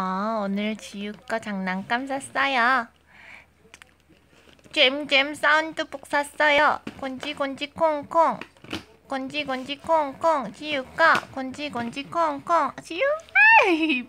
아, 오늘 지우가 장난감 샀어요. 잼잼 사운드북 샀어요. 곤지곤지 콩콩. 곤지곤지 콩콩. 지우가 곤지곤지 콩콩. 지우? 아이,